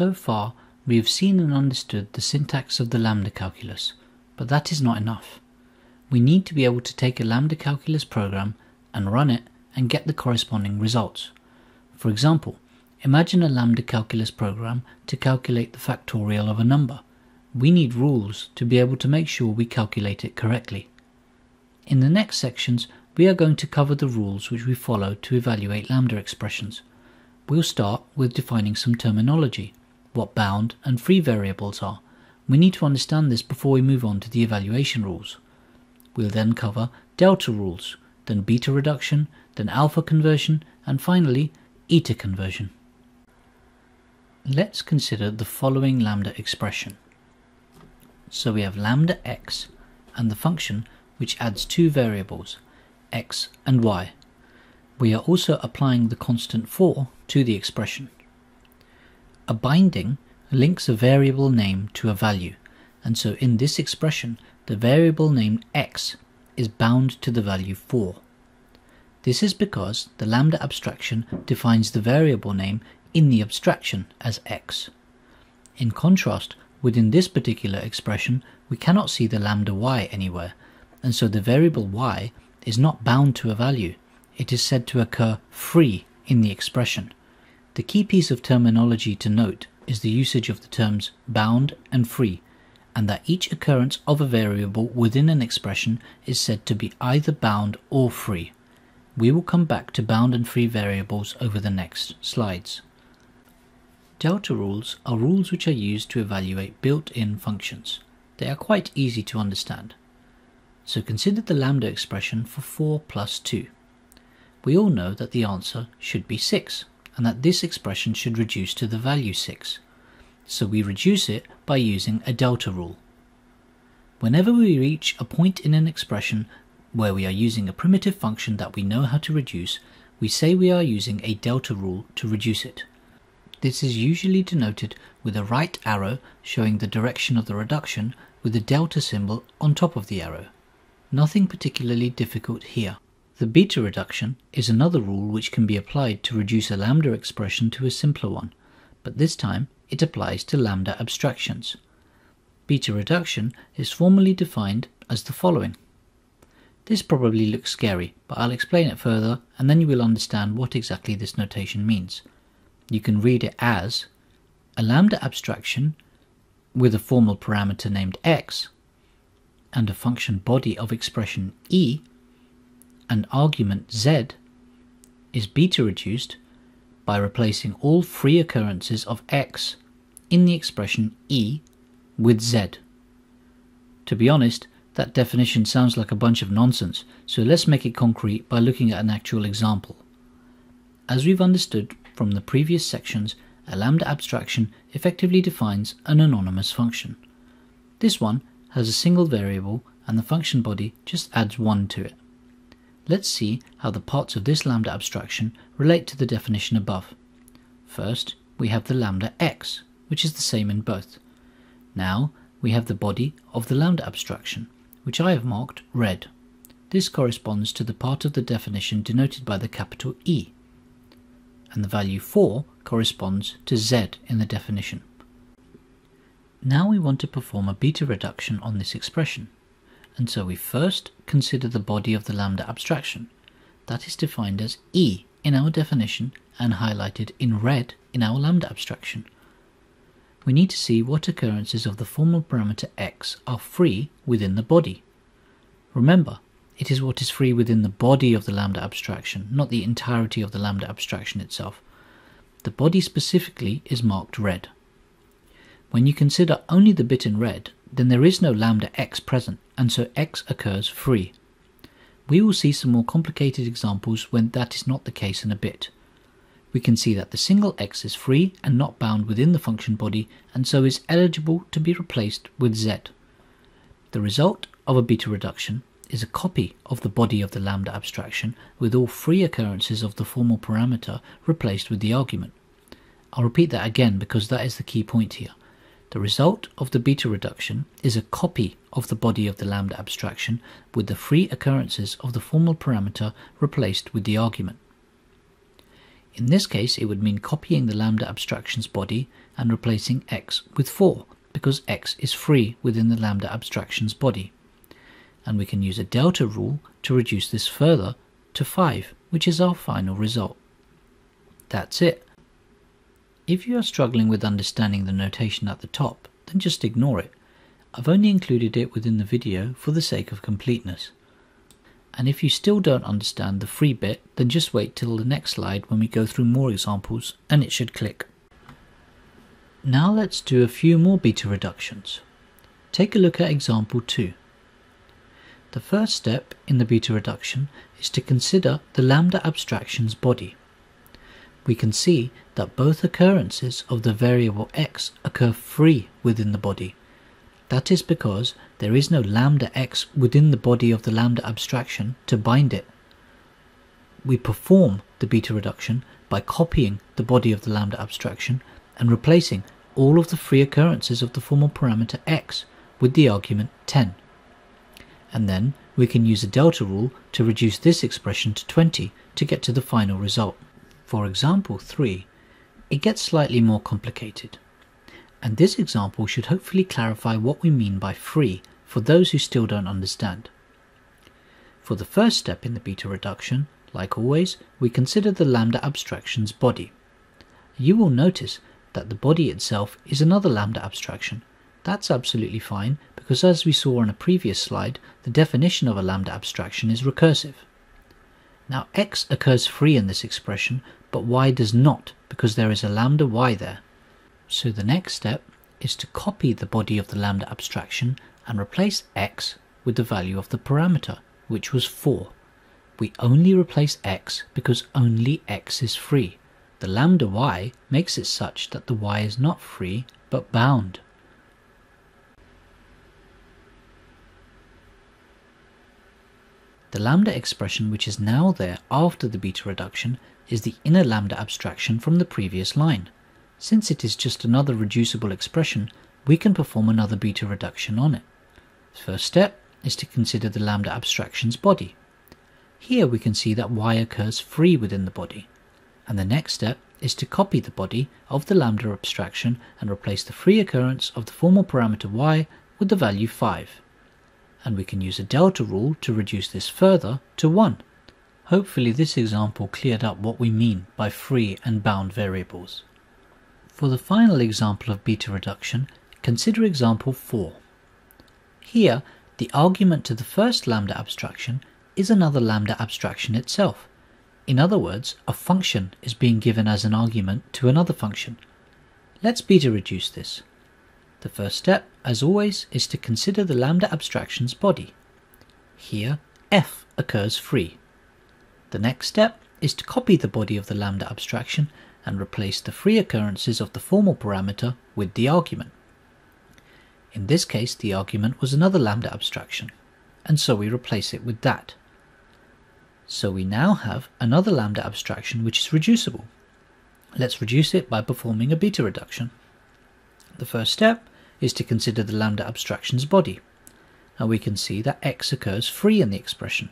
So far, we have seen and understood the syntax of the lambda calculus, but that is not enough. We need to be able to take a lambda calculus program and run it and get the corresponding results. For example, imagine a lambda calculus program to calculate the factorial of a number. We need rules to be able to make sure we calculate it correctly. In the next sections, we are going to cover the rules which we follow to evaluate lambda expressions. We'll start with defining some terminology, what bound and free variables are. We need to understand this before we move on to the evaluation rules. We'll then cover delta rules, then beta reduction, then alpha conversion, and finally eta conversion. Let's consider the following lambda expression. So we have lambda x and the function which adds two variables, x and y. We are also applying the constant 4 to the expression. A binding links a variable name to a value, and so in this expression, the variable name x is bound to the value 4. This is because the lambda abstraction defines the variable name in the abstraction as x. In contrast, within this particular expression, we cannot see the lambda y anywhere, and so the variable y is not bound to a value, it is said to occur free in the expression. The key piece of terminology to note is the usage of the terms bound and free, and that each occurrence of a variable within an expression is said to be either bound or free. We will come back to bound and free variables over the next slides. Delta rules are rules which are used to evaluate built-in functions. They are quite easy to understand. So consider the lambda expression for 4 plus 2 we all know that the answer should be 6 and that this expression should reduce to the value 6. So we reduce it by using a delta rule. Whenever we reach a point in an expression where we are using a primitive function that we know how to reduce, we say we are using a delta rule to reduce it. This is usually denoted with a right arrow showing the direction of the reduction with the delta symbol on top of the arrow. Nothing particularly difficult here. The beta reduction is another rule which can be applied to reduce a lambda expression to a simpler one, but this time it applies to lambda abstractions. Beta reduction is formally defined as the following. This probably looks scary, but I'll explain it further and then you will understand what exactly this notation means. You can read it as a lambda abstraction with a formal parameter named x and a function body of expression e and argument z is beta reduced by replacing all free occurrences of x in the expression e with z. To be honest, that definition sounds like a bunch of nonsense, so let's make it concrete by looking at an actual example. As we've understood from the previous sections, a lambda abstraction effectively defines an anonymous function. This one has a single variable and the function body just adds 1 to it. Let's see how the parts of this lambda abstraction relate to the definition above. First, we have the lambda x, which is the same in both. Now, we have the body of the lambda abstraction, which I have marked red. This corresponds to the part of the definition denoted by the capital E, and the value 4 corresponds to Z in the definition. Now we want to perform a beta reduction on this expression. And so we first consider the body of the lambda abstraction. That is defined as E in our definition and highlighted in red in our lambda abstraction. We need to see what occurrences of the formal parameter x are free within the body. Remember, it is what is free within the body of the lambda abstraction, not the entirety of the lambda abstraction itself. The body specifically is marked red. When you consider only the bit in red, then there is no lambda x present, and so x occurs free. We will see some more complicated examples when that is not the case in a bit. We can see that the single x is free and not bound within the function body, and so is eligible to be replaced with z. The result of a beta reduction is a copy of the body of the lambda abstraction with all free occurrences of the formal parameter replaced with the argument. I'll repeat that again because that is the key point here. The result of the beta reduction is a copy of the body of the lambda abstraction with the free occurrences of the formal parameter replaced with the argument. In this case, it would mean copying the lambda abstraction's body and replacing x with 4, because x is free within the lambda abstraction's body. And we can use a delta rule to reduce this further to 5, which is our final result. That's it. If you are struggling with understanding the notation at the top, then just ignore it. I've only included it within the video for the sake of completeness. And if you still don't understand the free bit, then just wait till the next slide when we go through more examples and it should click. Now let's do a few more beta reductions. Take a look at example 2. The first step in the beta reduction is to consider the lambda abstraction's body. We can see that both occurrences of the variable x occur free within the body. That is because there is no lambda x within the body of the lambda abstraction to bind it. We perform the beta reduction by copying the body of the lambda abstraction and replacing all of the free occurrences of the formal parameter x with the argument 10. And then we can use a delta rule to reduce this expression to 20 to get to the final result. For example 3, it gets slightly more complicated. And this example should hopefully clarify what we mean by free for those who still don't understand. For the first step in the beta reduction, like always, we consider the lambda abstraction's body. You will notice that the body itself is another lambda abstraction. That's absolutely fine because as we saw on a previous slide, the definition of a lambda abstraction is recursive. Now x occurs free in this expression, but y does not because there is a lambda y there. So the next step is to copy the body of the lambda abstraction and replace x with the value of the parameter, which was 4. We only replace x because only x is free. The lambda y makes it such that the y is not free but bound. The lambda expression which is now there after the beta reduction is the inner lambda abstraction from the previous line. Since it is just another reducible expression, we can perform another beta reduction on it. The first step is to consider the lambda abstraction's body. Here we can see that y occurs free within the body. And the next step is to copy the body of the lambda abstraction and replace the free occurrence of the formal parameter y with the value 5. And we can use a delta rule to reduce this further to 1. Hopefully this example cleared up what we mean by free and bound variables. For the final example of beta reduction, consider example 4. Here, the argument to the first lambda abstraction is another lambda abstraction itself. In other words, a function is being given as an argument to another function. Let's beta reduce this. The first step, as always, is to consider the lambda abstraction's body. Here, f occurs free. The next step is to copy the body of the lambda abstraction and replace the free occurrences of the formal parameter with the argument. In this case, the argument was another lambda abstraction, and so we replace it with that. So we now have another lambda abstraction which is reducible. Let's reduce it by performing a beta reduction. The first step is to consider the lambda abstraction's body, and we can see that x occurs free in the expression.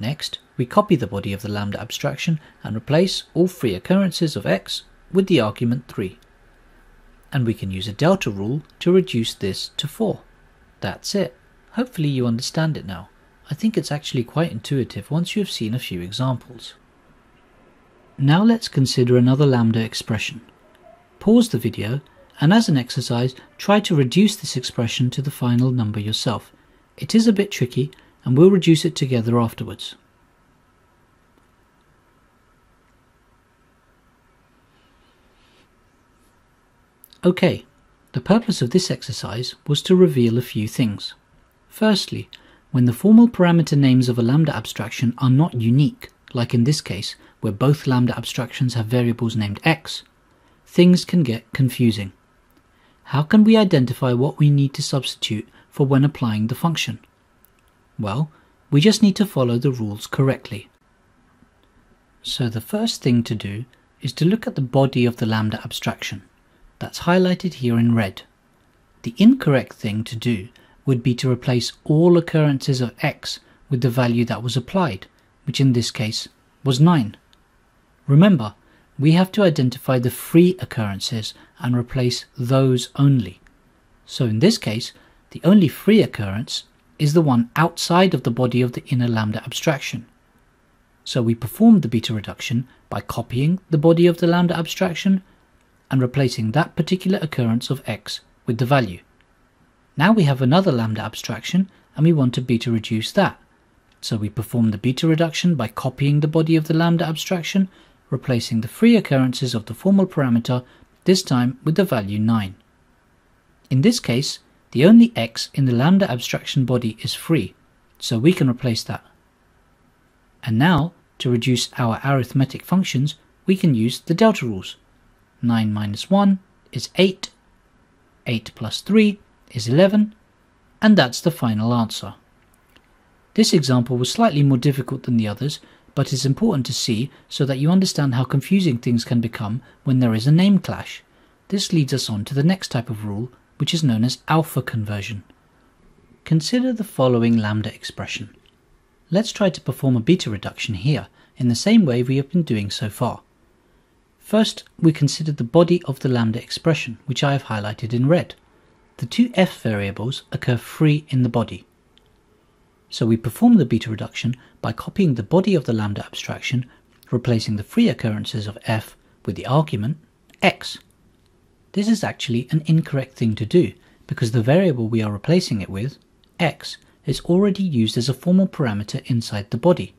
Next, we copy the body of the lambda abstraction and replace all free occurrences of x with the argument 3. And we can use a delta rule to reduce this to 4. That's it. Hopefully you understand it now. I think it's actually quite intuitive once you have seen a few examples. Now let's consider another lambda expression. Pause the video and as an exercise try to reduce this expression to the final number yourself. It is a bit tricky and we'll reduce it together afterwards. Okay, the purpose of this exercise was to reveal a few things. Firstly, when the formal parameter names of a lambda abstraction are not unique, like in this case, where both lambda abstractions have variables named x, things can get confusing. How can we identify what we need to substitute for when applying the function? Well, we just need to follow the rules correctly. So the first thing to do is to look at the body of the lambda abstraction. That's highlighted here in red. The incorrect thing to do would be to replace all occurrences of x with the value that was applied, which in this case was 9. Remember, we have to identify the free occurrences and replace those only. So in this case, the only free occurrence is the one outside of the body of the inner lambda abstraction. So we perform the beta reduction by copying the body of the lambda abstraction and replacing that particular occurrence of x with the value. Now we have another lambda abstraction and we want to beta reduce that. So we perform the beta reduction by copying the body of the lambda abstraction, replacing the free occurrences of the formal parameter, this time with the value 9. In this case, the only x in the lambda abstraction body is free, so we can replace that. And now, to reduce our arithmetic functions, we can use the delta rules. 9 minus 1 is 8, 8 plus 3 is 11, and that's the final answer. This example was slightly more difficult than the others, but is important to see so that you understand how confusing things can become when there is a name clash. This leads us on to the next type of rule, which is known as alpha conversion. Consider the following lambda expression. Let's try to perform a beta reduction here in the same way we have been doing so far. First, we consider the body of the lambda expression, which I have highlighted in red. The two f variables occur free in the body. So we perform the beta reduction by copying the body of the lambda abstraction, replacing the free occurrences of f with the argument x. This is actually an incorrect thing to do because the variable we are replacing it with, x, is already used as a formal parameter inside the body.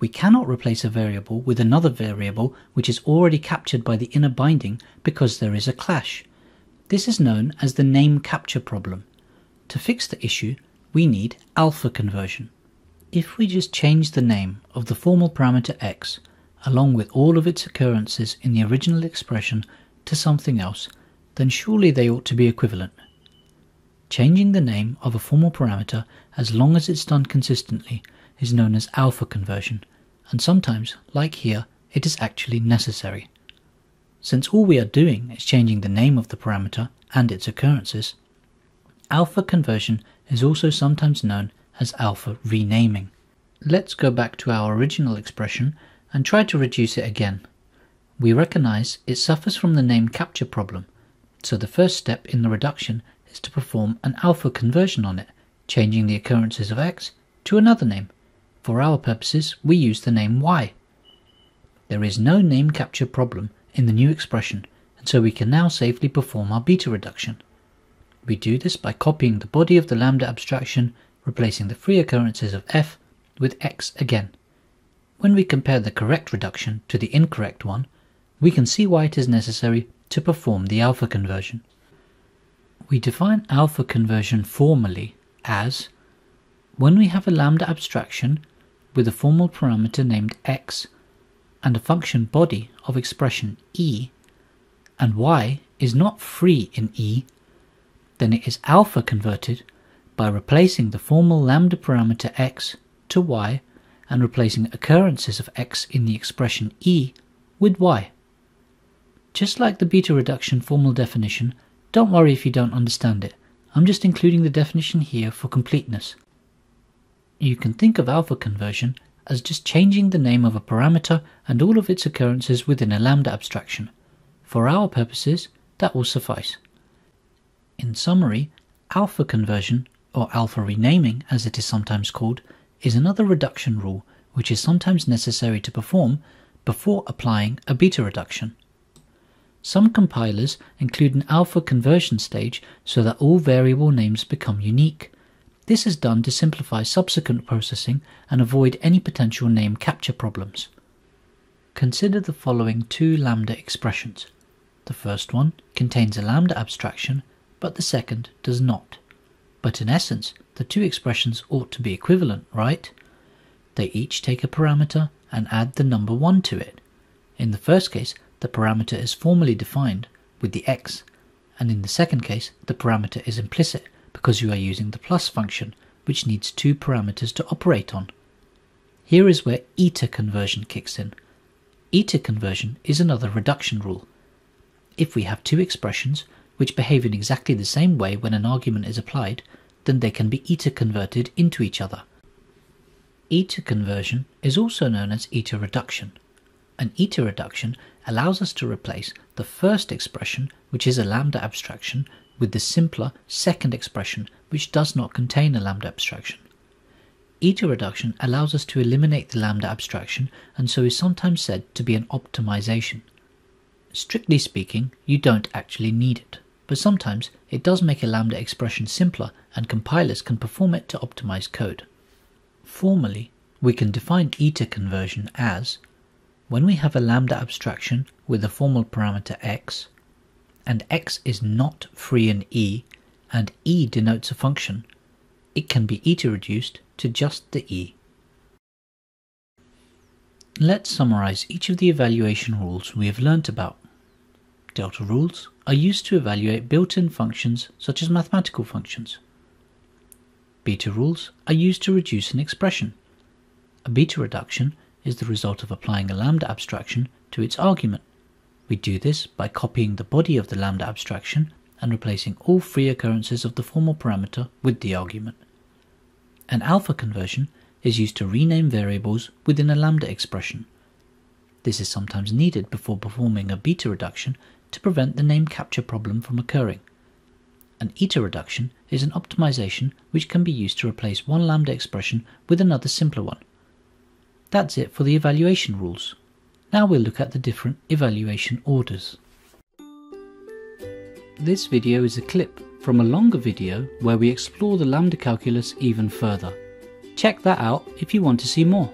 We cannot replace a variable with another variable which is already captured by the inner binding because there is a clash. This is known as the name capture problem. To fix the issue, we need alpha conversion. If we just change the name of the formal parameter x, along with all of its occurrences in the original expression, to something else, then surely they ought to be equivalent. Changing the name of a formal parameter, as long as it's done consistently, is known as alpha conversion, and sometimes, like here, it is actually necessary. Since all we are doing is changing the name of the parameter and its occurrences, alpha conversion is also sometimes known as alpha renaming. Let's go back to our original expression and try to reduce it again. We recognize it suffers from the name capture problem, so the first step in the reduction is to perform an alpha conversion on it, changing the occurrences of x to another name. For our purposes, we use the name y. There is no name capture problem in the new expression, and so we can now safely perform our beta reduction. We do this by copying the body of the lambda abstraction, replacing the free occurrences of f with x again. When we compare the correct reduction to the incorrect one, we can see why it is necessary to perform the alpha conversion. We define alpha conversion formally as when we have a lambda abstraction with a formal parameter named x and a function body of expression e, and y is not free in e then it is alpha converted by replacing the formal lambda parameter x to y and replacing occurrences of x in the expression e with y. Just like the beta reduction formal definition, don't worry if you don't understand it. I'm just including the definition here for completeness. You can think of alpha conversion as just changing the name of a parameter and all of its occurrences within a lambda abstraction. For our purposes, that will suffice. In summary, alpha conversion, or alpha renaming as it is sometimes called, is another reduction rule which is sometimes necessary to perform before applying a beta reduction. Some compilers include an alpha conversion stage so that all variable names become unique. This is done to simplify subsequent processing and avoid any potential name capture problems. Consider the following two lambda expressions. The first one contains a lambda abstraction but the second does not. But in essence, the two expressions ought to be equivalent, right? They each take a parameter and add the number 1 to it. In the first case, the parameter is formally defined with the x, and in the second case, the parameter is implicit because you are using the plus function, which needs two parameters to operate on. Here is where eta conversion kicks in. Eta conversion is another reduction rule. If we have two expressions which behave in exactly the same way when an argument is applied, then they can be eta converted into each other. Eta conversion is also known as eta reduction. An eta reduction allows us to replace the first expression, which is a lambda abstraction, with the simpler second expression, which does not contain a lambda abstraction. Eta reduction allows us to eliminate the lambda abstraction and so is sometimes said to be an optimization. Strictly speaking, you don't actually need it, but sometimes it does make a lambda expression simpler and compilers can perform it to optimize code. Formally, we can define eta conversion as when we have a lambda abstraction with a formal parameter x, and x is not free in e, and e denotes a function, it can be eta reduced to just the e. Let's summarize each of the evaluation rules we have learnt about. Delta rules are used to evaluate built-in functions such as mathematical functions. Beta rules are used to reduce an expression. A beta reduction is the result of applying a lambda abstraction to its argument. We do this by copying the body of the lambda abstraction and replacing all free occurrences of the formal parameter with the argument. An alpha conversion is used to rename variables within a lambda expression. This is sometimes needed before performing a beta reduction to prevent the name capture problem from occurring. An eta reduction is an optimization which can be used to replace one lambda expression with another simpler one. That's it for the evaluation rules. Now we'll look at the different evaluation orders. This video is a clip from a longer video where we explore the lambda calculus even further. Check that out if you want to see more.